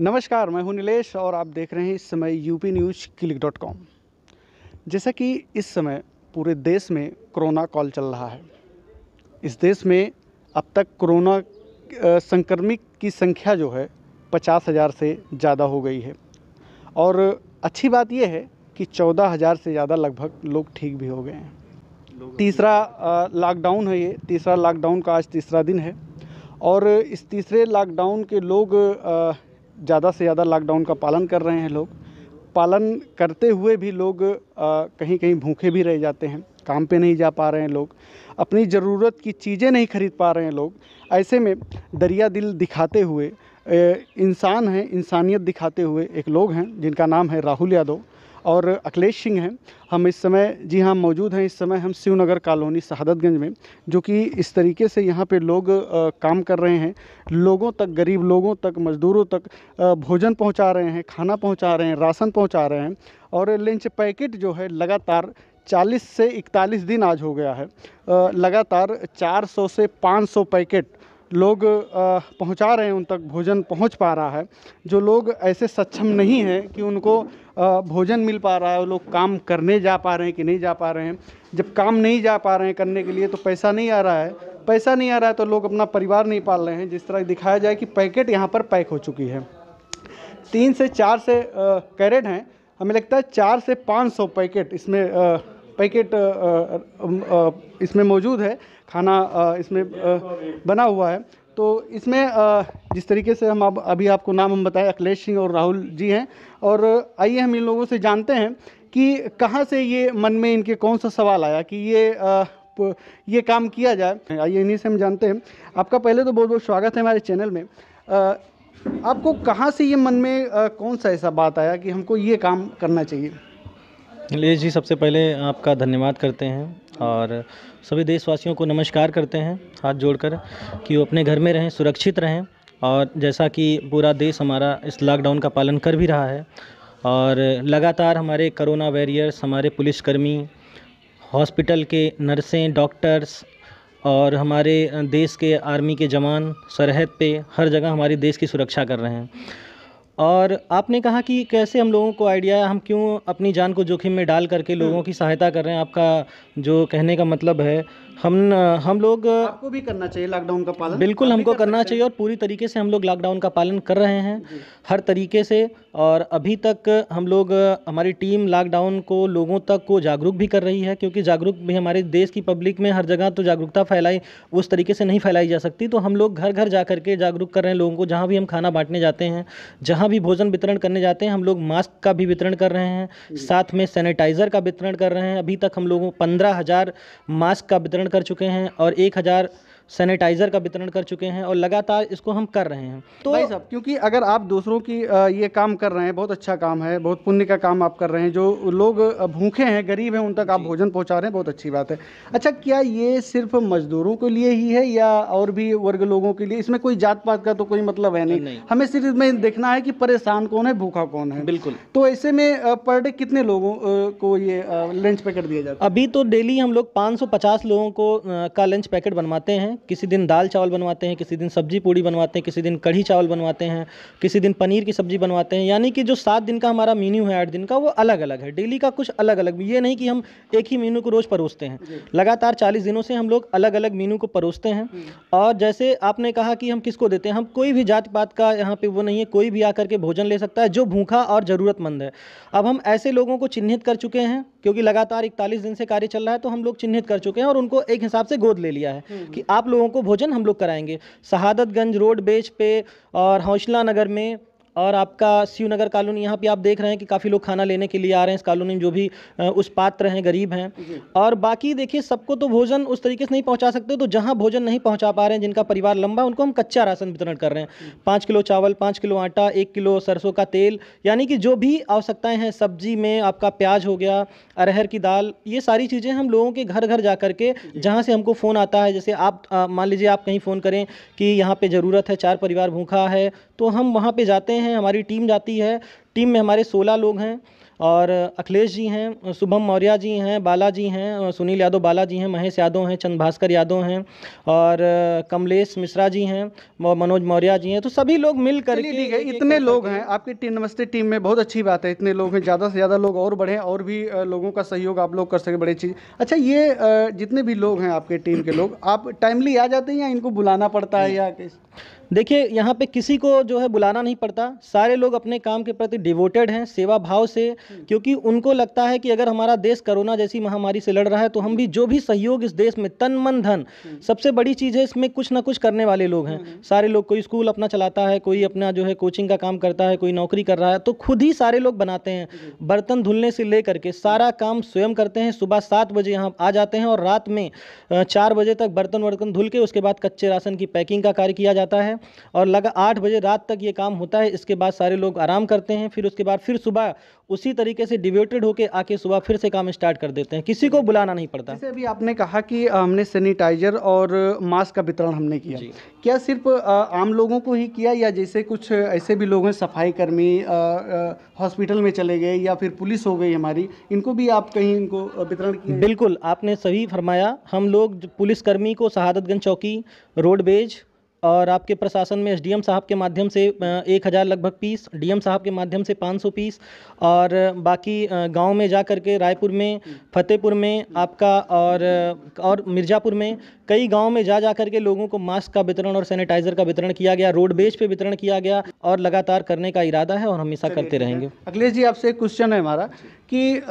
नमस्कार मैं हूँ नीलेश और आप देख रहे हैं इस समय UP news click dot com. जैसा कि इस समय पूरे देश में कोरोना कॉल चल रहा है। इस देश में अब तक कोरोना संक्रमित की संख्या जो है पचास हज़ार से ज़्यादा हो गई है। और अच्छी बात यह है कि चौदह हज़ार से ज़्यादा लगभग लोग ठीक भी हो गए हैं। तीसरा लॉकडाउन है ये। तीसरा लॉकडाउन का आज तीसरा दिन है। और इस तीसरे लॉकडाउन के लोग अ, ज़्यादा से ज़्यादा लॉकडाउन का पालन कर रहे हैं लोग। पालन करते हुए भी लोग कहीं कहीं भूखे भी रह जाते हैं, काम पे नहीं जा पा रहे हैं लोग, अपनी ज़रूरत की चीज़ें नहीं खरीद पा रहे हैं लोग। ऐसे में दरिया दिल दिखाते हुए इंसान हैं, इंसानियत दिखाते हुए एक लोग हैं, जिनका नाम है राहुल यादव। और अखिलेश सिंह हैं। हम इस समय जी हाँ मौजूद हैं। इस समय हम शिवनगर कॉलोनी शहादतगंज में जो कि इस तरीके से यहाँ पे लोग अ, काम कर रहे हैं। लोगों तक गरीब लोगों तक मज़दूरों तक अ, भोजन पहुँचा रहे हैं खाना पहुँचा रहे हैं राशन पहुँचा रहे हैं। और लंच पैकेट जो है लगातार 40 से 41 दिन आज हो गया है। लगातार 400 से 500 पैकेट लोग पहुँचा रहे हैं, उन तक भोजन पहुँच पा रहा है। जो लोग ऐसे सक्षम नहीं हैं कि उनको भोजन मिल पा रहा है, वो लोग काम करने जा पा रहे हैं कि नहीं जा पा रहे हैं। जब काम नहीं जा पा रहे हैं करने के लिए तो पैसा नहीं आ रहा है। पैसा नहीं आ रहा है तो लोग अपना परिवार नहीं पाल रहे हैं। जिस तरह दिखाया जाए कि पैकेट यहाँ पर पैक हो चुकी है। तीन से चार से कैरेट हैं। हमें लगता है चार से पाँच सौ पैकेट इसमें पैकेट इसमें मौजूद है, खाना इसमें बना हुआ है। तो इसमें जिस तरीके से हम अब, अभी आपको नाम हम बताएँ, अखिलेश सिंह और राहुल जी हैं। और आइए हम इन लोगों से जानते हैं कि कहाँ से ये मन में इनके कौन सा सवाल आया कि ये ये काम किया जाए। आइए इन्हीं से हम जानते हैं। आपका पहले तो बहुत बहुत स्वागत है हमारे चैनल में। आपको कहाँ से ये मन में कौन सा ऐसा बात आया कि हमको ये काम करना चाहिए? नीलेश जी, सबसे पहले आपका धन्यवाद करते हैं और सभी देशवासियों को नमस्कार करते हैं हाथ जोड़कर कि वो अपने घर में रहें, सुरक्षित रहें और जैसा कि पूरा देश हमारा इस लॉकडाउन का पालन कर भी रहा है और लगातार हमारे करोना वॉरियर्स हमारे पुलिसकर्मी हॉस्पिटल के नर्सें डॉक्टर्स और हमारे देश के आर्मी के जवान, सरहद पे हर जगह हमारे देश की सुरक्षा कर रहे हैं। और आपने कहा कि कैसे हम लोगों को आइडिया है हम क्यों अपनी जान को जोखिम में डाल करके लोगों की सहायता कर रहे हैं? आपका जो कहने का मतलब है हम हम लोग आपको भी करना चाहिए लॉकडाउन का पालन? बिल्कुल हमको कर करना चाहिए और पूरी तरीके से हम लोग लॉकडाउन का पालन कर रहे हैं हर तरीके से। और अभी तक हम लोग हमारी टीम लॉकडाउन को लोगों तक को जागरूक भी कर रही है क्योंकि जागरूक भी हमारे देश की पब्लिक में हर जगह तो जागरूकता फैलाई उस तरीके से नहीं फैलाई जा सकती। तो हम लोग घर घर जा करके जागरूक कर रहे हैं लोगों को जहाँ भी हम खाना बांटने जाते हैं जहाँ भी भोजन वितरण करने जाते हैं हम लोग मास्क का भी वितरण कर रहे हैं साथ में सैनिटाइज़र का वितरण कर रहे हैं। अभी तक हम लोगों पंद्रह मास्क का वितरण कर चुके हैं और एक हज़ार सैनिटाइज़र का वितरण कर चुके हैं और लगातार इसको हम कर रहे हैं। तो भाई साहब क्योंकि अगर आप दूसरों की ये काम कर रहे हैं बहुत अच्छा काम है बहुत पुण्य का काम आप कर रहे हैं जो लोग भूखे हैं गरीब हैं उन तक आप भोजन पहुँचा रहे हैं बहुत अच्छी बात है। अच्छा क्या ये सिर्फ़ मजदूरों के लिए ही है या और भी वर्ग लोगों के लिए? इसमें कोई जात पात का तो कोई मतलब है नहीं, नहीं। हमें सिर्फ़ इसमें देखना है कि परेशान कौन है भूखा कौन है। बिल्कुल। तो ऐसे में पर डे कितने लोगों को ये लंच पैकेट दिया जाता है? अभी तो डेली हम लोग 550 लोगों को का लंच पैकेट बनवाते हैं। किसी दिन दाल चावल बनवाते हैं किसी दिन सब्ज़ी पूड़ी बनवाते हैं किसी दिन कढ़ी चावल बनवाते हैं किसी दिन पनीर की सब्ज़ी बनवाते हैं यानी कि जो सात दिन का हमारा मीन्यू है आठ दिन का वो अलग अलग है। डेली का कुछ अलग अलग ये नहीं कि हम एक ही मीनू को रोज़ परोसते हैं। लगातार चालीस दिनों से हम लोग अलग अलग मीनू को परोसते हैं। और जैसे आपने कहा कि हम किसको देते हैं हम कोई भी जात पात का यहाँ पे वो नहीं है कोई भी आकर के भोजन ले सकता है जो भूखा और ज़रूरतमंद है। अब हम ऐसे लोगों को चिन्हित कर चुके हैं क्योंकि लगातार इकतालीस दिन से कार्य चल रहा है तो हम लोग चिन्हित कर चुके हैं और उनको एक हिसाब से गोद ले लिया है कि आप लोगों को भोजन हम लोग कराएँगे। शहादतगंज रोड बेच पे और हौसला नगर में और आपका शिवनगर कॉलोनी यहाँ पे आप देख रहे हैं कि काफ़ी लोग खाना लेने के लिए आ रहे हैं इस कॉलोनी में जो भी उस पात्र हैं गरीब हैं। और बाकी देखिए सबको तो भोजन उस तरीके से नहीं पहुँचा सकते तो जहाँ भोजन नहीं पहुँचा पा रहे हैं जिनका परिवार लंबा है, उनको हम कच्चा राशन वितरण कर रहे हैं। पाँच किलो चावल पाँच किलो आटा एक किलो सरसों का तेल यानी कि जो भी आवश्यकताएँ हैं सब्ज़ी में आपका प्याज हो गया अरहर की दाल ये सारी चीज़ें हम लोगों के घर घर जा। करके जहाँ से हमको फ़ोन आता है जैसे आप मान लीजिए आप कहीं फ़ोन करें कि यहाँ पर ज़रूरत है चार परिवार भूखा है तो हम वहाँ पर जाते हैं हमारी टीम जाती है। टीम में हमारे सोलह लोग हैं और अखिलेश जी हैं शुभम मौर्य जी हैं बाला जी हैं सुनील यादव बाला जी हैं महेश यादव हैं चंद भास्कर यादव हैं और कमलेश मिश्रा जी हैं मनोज मौर्य जी हैं। तो सभी लोग मिल कर ठीक है इतने लोग हैं आपकी टीम नमस्ते टीम में बहुत अच्छी बात है इतने लोग हैं ज़्यादा से ज़्यादा लोग और बढ़ें और भी लोगों का सहयोग आप लोग कर सके बड़ी चीज़ अच्छा ये जितने भी लोग हैं आपके टीम के लोग आप टाइमली आ जाते हैं या इनको बुलाना पड़ता है या किस? देखिए, यहाँ पे किसी को जो है बुलाना नहीं पड़ता। सारे लोग अपने काम के प्रति डिवोटेड हैं, सेवा भाव से, क्योंकि उनको लगता है कि अगर हमारा देश कोरोना जैसी महामारी से लड़ रहा है तो हम भी जो भी सहयोग इस देश में, तन, मन, धन, सबसे बड़ी चीज़ है, इसमें कुछ ना कुछ करने वाले लोग हैं। सारे लोग कोई स्कूल अपना चलाता है, कोई अपना जो है कोचिंग का काम करता है, कोई नौकरी कर रहा है तो खुद ही सारे लोग बनाते हैं। बर्तन धुलने से ले करके सारा काम स्वयं करते हैं, सुबह सात बजे यहाँ आ जाते हैं और रात में चार बजे तक बर्तन वर्तन धुल के, उसके बाद कच्चे राशन की पैकिंग का कार्य किया जाता है। और लगा आठ बजे रात तक ये काम होता है। इसके बाद सारे लोग आराम करते हैं फिर उसके बाद फिर सुबह उसी तरीके से डिवेटेड होकर आके सुबह फिर से काम स्टार्ट कर देते हैं। किसी को बुलाना नहीं पड़ता। जैसे अभी आपने कहा कि हमने सैनिटाइजर और मास्क का वितरण हमने किया। क्या सिर्फ़ आम लोगों को ही किया या जैसे कुछ ऐसे भी लोग हैं सफ़ाई कर्मी हॉस्पिटल में चले गए या फिर पुलिस हो गई हमारी इनको भी आप कहीं इनको वितरण किया? बिल्कुल आपने सही फरमाया। हम लोग पुलिसकर्मी को शहादतगंज चौकी रोडवेज़ और आपके प्रशासन में एसडीएम साहब के माध्यम से एक हज़ार लगभग पीस डीएम साहब के माध्यम से पाँच सौ पीस और बाकी गाँव में जा कर के रायपुर में फतेहपुर में आपका और और मिर्ज़ापुर में कई गाँव में जा जा कर के लोगों को मास्क का वितरण और सैनिटाइज़र का वितरण किया गया रोड बेज पे वितरण किया गया और लगातार करने का इरादा है और हमेशा करते रहेंगे। अखिलेश जी आपसे एक क्वेश्चन है हमारा कि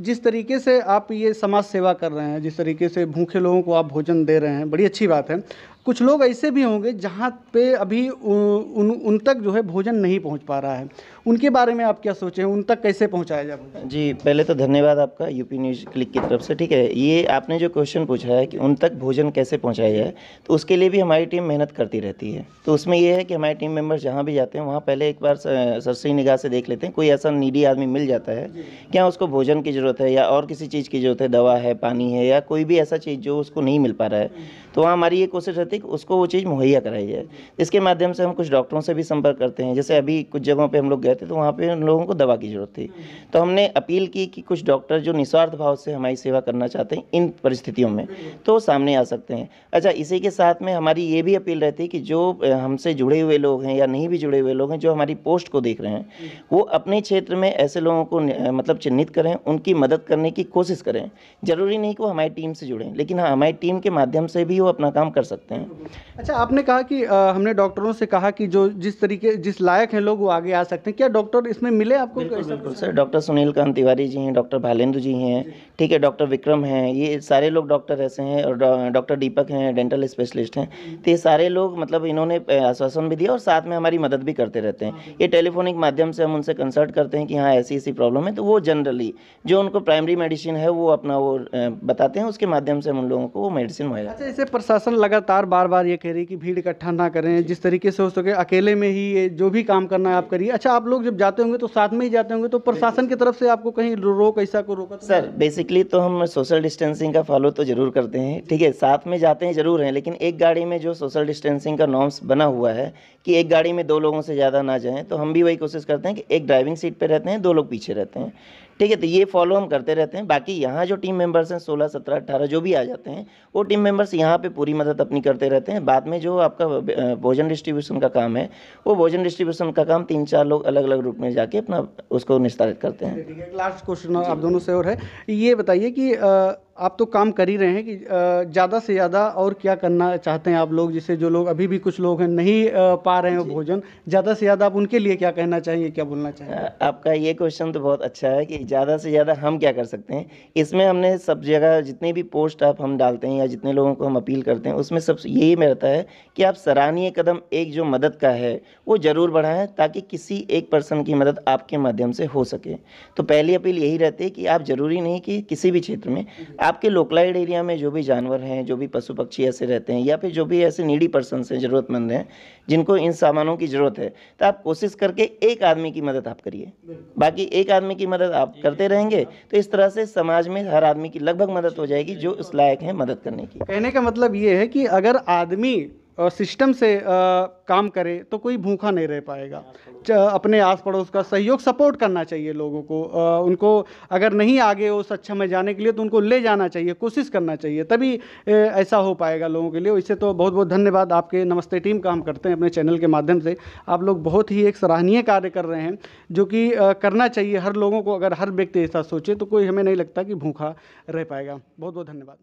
जिस तरीके से आप ये समाज सेवा कर रहे हैं जिस तरीके से भूखे लोगों को आप भोजन दे रहे हैं बड़ी अच्छी बात है। कुछ लोग ऐसे भी होंगे जहाँ पे अभी उन उन तक जो है भोजन नहीं पहुँच पा रहा है। उनके बारे में आप क्या सोचें? उन तक कैसे पहुँचाया जाए जी, पहले तो धन्यवाद आपका यूपी न्यूज़ क्लिक की तरफ़ से, ठीक है? ये आपने जो क्वेश्चन पूछा है कि उन तक भोजन कैसे पहुँचाया जाए तो उसके लिए भी हमारी टीम मेहनत करती रहती है। तो उसमें यह है कि हमारी टीम मेंबर्स जहाँ भी जाते हैं, वहाँ पहले एक बार सरसरी निगाह से देख लेते हैं, कोई ऐसा नीडी आदमी मिल जाता है, क्या उसको भोजन की ज़रूरत है या और किसी चीज़ की ज़रूरत है, दवा है, पानी है या कोई भी ऐसा चीज़ जो उसको नहीं मिल पा रहा है तो वहाँ हमारी ये कोशिश रहती है कि उसको वो चीज़ मुहैया कराई जाए। इसके माध्यम से हम कुछ डॉक्टरों से भी संपर्क करते हैं। जैसे अभी कुछ जगहों पर हम लोग गए थे तो वहाँ पर उन लोगों को दवा की ज़रूरत थी। तो हमने अपील की कि कुछ डॉक्टर जो निस्वार्थ भाव से हमारी सेवा करना चाहते हैं, इन परिस्थितियों में तो सामने आ सकते हैं। अच्छा इसी के साथ में हमारी ये भी अपील रहती है कि जो हमसे जुड़े हुए लोग हैं या नहीं भी जुड़े हुए लोग हैं, जो हमारी पोस्ट को देख रहे हैं, वो अपने क्षेत्र में ऐसे लोगों को मतलब चिन्हित करें, उनकी मदद करने की कोशिश करें। ज़रूरी नहीं कि वो हमारी टीम से जुड़ें, लेकिन हाँ हमारी टीम के माध्यम से भी वो अपना काम कर सकते हैं। अच्छा आपने कहा कि आ, हमने डॉक्टरों से कहा कि जो जिस तरीके जिस लायक हैं लोग वो आगे आ सकते हैं। क्या डॉक्टर इसमें मिले आपको बिल्कुल बिल्कुल। सर डॉक्टर सुनील कांत तिवारी जी हैं डॉक्टर भालेंदु जी हैं ठीक है डॉक्टर विक्रम हैं ये सारे लोग डॉक्टर ऐसे हैं और डॉक्टर दीपक हैं डेंटल स्पेशलिस्ट हैं। तो ये सारे लोग मतलब इन्होंने आश्वासन भी दिया और साथ में हमारी मदद भी करते रहते हैं। ये टेलीफोनिक माध्यम से हम उनसे कंसल्ट करते हैं कि हाँ ऐसी ऐसी प्रॉब्लम है तो वो जनरली जो उनको प्राइमरी मेडिसिन है वो अपना वो बताते हैं उसके माध्यम से हम उन लोगों को वो मेडिसिन मुहैया अच्छा इसे प्रशासन लगातार बार बार ये कह रही है कि भीड़ इकट्ठा ना करें जिस तरीके से हो सके अकेले में ही ये जो भी काम करना है आप करिए। अच्छा आप लोग जब जाते होंगे तो साथ में ही जाते होंगे तो प्रशासन की तरफ़ से आपको कहीं रोक ऐसा को रोका तो सर बेसिकली तो हम सोशल डिस्टेंसिंग का फॉलो तो ज़रूर करते हैं ठीक है? साथ में जाते हैं ज़रूर हैं लेकिन एक गाड़ी में जो सोशल डिस्टेंसिंग का नॉर्म्स बना हुआ है कि एक गाड़ी में दो लोगों से ज़्यादा ना जाएँ तो हम भी वही कोशिश करते हैं कि एक ड्राइविंग सीट पर रहते हैं दो लोग पीछे रहते हैं ठीक है? तो ये फॉलो हम करते रहते हैं। बाकी यहाँ जो टीम मेंबर्स हैं सोलह सत्रह अट्ठारह जो भी आ जाते हैं वो टीम मेंबर्स यहाँ पे पूरी मदद अपनी करते रहते हैं। बाद में जो आपका भोजन डिस्ट्रीब्यूशन का काम है, वो भोजन डिस्ट्रीब्यूशन का काम तीन चार लोग अलग अलग रूप में जाके अपना उसको निस्तारित करते हैं। लास्ट क्वेश्चन आप दोनों से और है। ये बताइए कि आप तो काम कर ही रहे हैं कि ज़्यादा से ज़्यादा और क्या करना चाहते हैं आप लोग जिससे जो लोग अभी भी कुछ लोग हैं नहीं पा रहे हैं भोजन ज़्यादा से ज़्यादा आप उनके लिए क्या कहना चाहिए क्या बोलना चाहिए आपका ये क्वेश्चन तो बहुत अच्छा है कि ज़्यादा से ज़्यादा हम क्या कर सकते हैं। इसमें हमने सब जगह जितने भी पोस्ट आप हम डालते हैं या जितने लोगों को हम अपील करते हैं उसमें सब यही में रहता है कि आप सराहनीय कदम एक जो मदद का है वो ज़रूर बढ़ाएँ ताकि किसी एक पर्सन की मदद आपके माध्यम से हो सके। तो पहली अपील यही रहती है कि आप ज़रूरी नहीं कि किसी भी क्षेत्र में आपके लोकलाइड एरिया में जो भी जानवर हैं जो भी पशु पक्षी ऐसे रहते हैं या फिर जो भी ऐसे नीडी पर्सन हैं ज़रूरतमंद हैं जिनको इन सामानों की ज़रूरत है तो आप कोशिश करके एक आदमी की मदद आप करिए। बाकी एक आदमी की मदद आप करते रहेंगे तो इस तरह से समाज में हर आदमी की लगभग मदद हो जाएगी जो उस लायक है मदद करने की। कहने का मतलब ये है कि अगर आदमी सिस्टम से काम करे तो कोई भूखा नहीं रह पाएगा। अपने आस पड़ोस का सहयोग सपोर्ट करना चाहिए लोगों को। उनको अगर नहीं आगे उस अच्छा में जाने के लिए तो उनको ले जाना चाहिए, कोशिश करना चाहिए, तभी ऐसा हो पाएगा लोगों के लिए। वैसे तो बहुत बहुत धन्यवाद आपके नमस्ते टीम का हम करते हैं अपने चैनल के माध्यम से। आप लोग बहुत ही एक सराहनीय कार्य कर रहे हैं, जो कि करना चाहिए हर लोगों को, अगर हर व्यक्ति ऐसा सोचे तो कोई हमें नहीं लगता कि भूखा रह पाएगा। बहुत बहुत धन्यवाद।